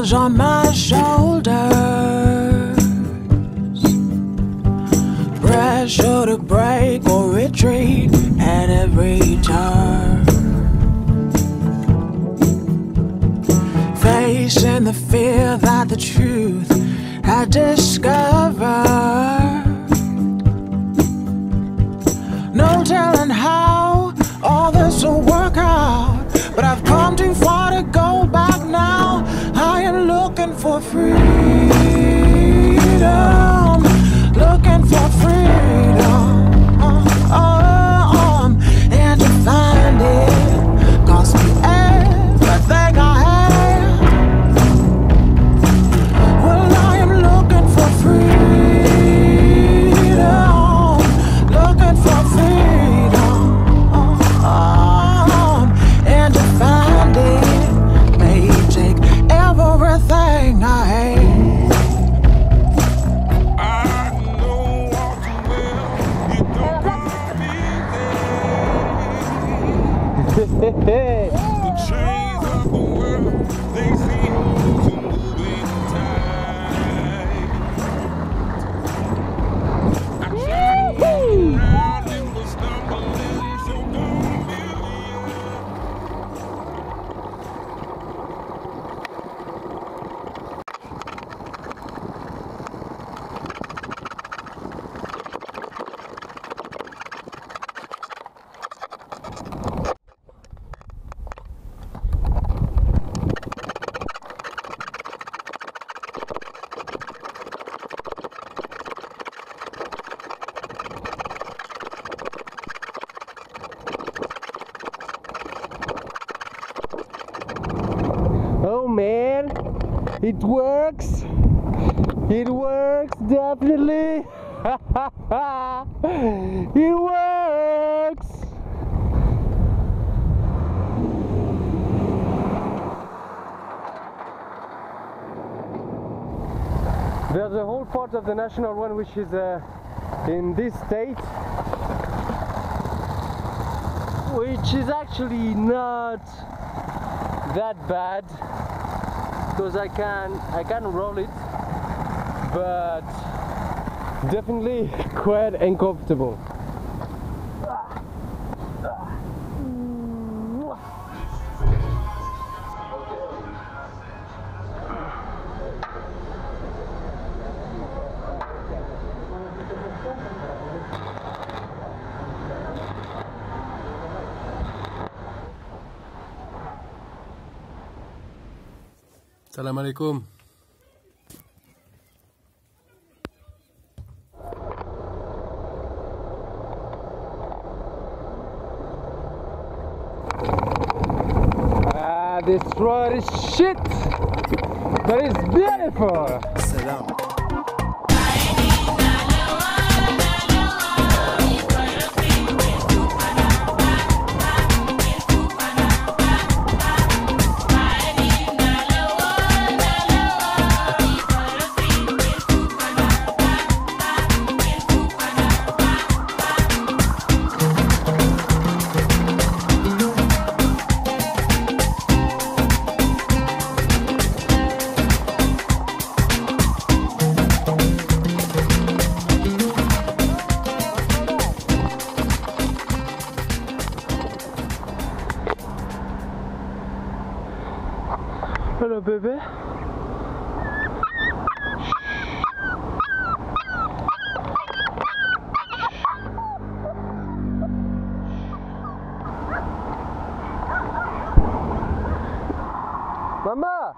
was on my shoulders. Pressure to break or retreat at every turn. Facing the fear that the truth had discovered. It works. It works definitely. it works. There's a whole part of the national one which is uh, in this state, which is actually not that bad because I can I can roll it but definitely quite uncomfortable Salam alaikum. ah this road is shit. But it's beautiful le bébé? Maman!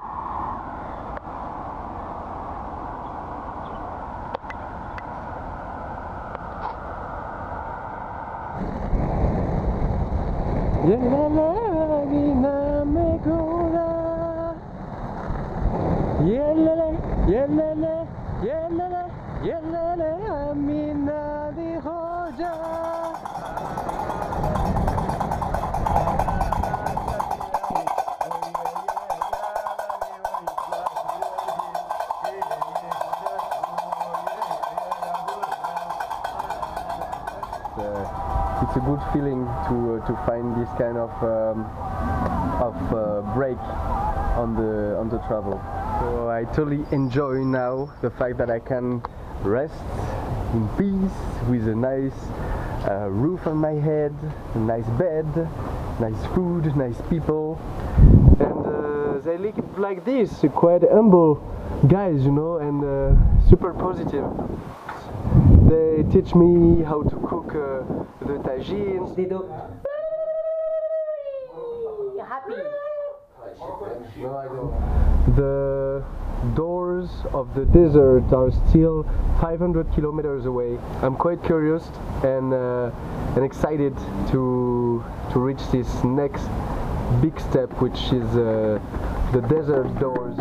Yelele, yelele, yelele, Amina di Hoca. It's it's a good feeling to uh, to find this kind of um, of uh, break on the on the travel. So I totally enjoy now the fact that I can rest in peace with a nice uh, roof on my head, a nice bed, nice food, nice people, and uh, they look like this, quite humble guys, you know, and uh, super positive. They teach me how to cook uh, the tagines. They do. You're happy. The doors of the desert are still 500 kilometers away. I'm quite curious and uh, and excited to to reach this next big step, which is uh, the desert doors.